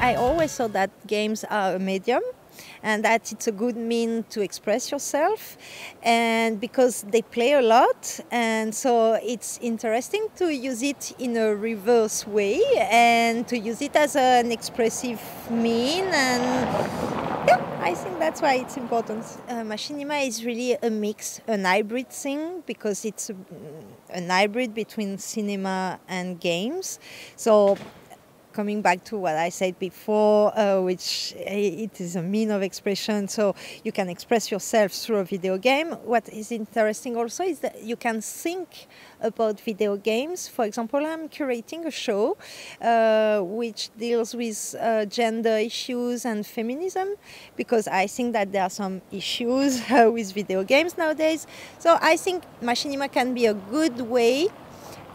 I always thought that games are a medium and that it's a good mean to express yourself and because they play a lot and so it's interesting to use it in a reverse way and to use it as an expressive mean and yeah i think that's why it's important. Uh, machinima is really a mix an hybrid thing because it's a, an hybrid between cinema and games. So coming back to what I said before, uh, which it is a mean of expression, so you can express yourself through a video game. What is interesting also is that you can think about video games. For example, I'm curating a show uh, which deals with uh, gender issues and feminism because I think that there are some issues uh, with video games nowadays. So I think Machinima can be a good way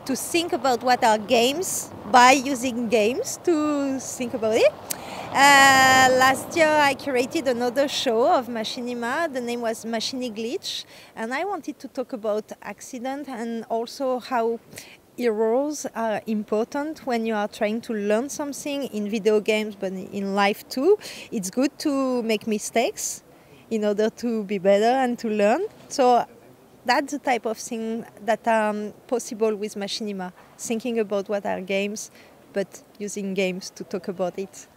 to think about what are games by using games to think about it. Uh, last year I curated another show of Machinima. The name was Machini Glitch, and I wanted to talk about accident and also how errors are important when you are trying to learn something in video games, but in life too. It's good to make mistakes in order to be better and to learn. So that's the type of thing that are um, possible with Machinima, thinking about what are games, but using games to talk about it.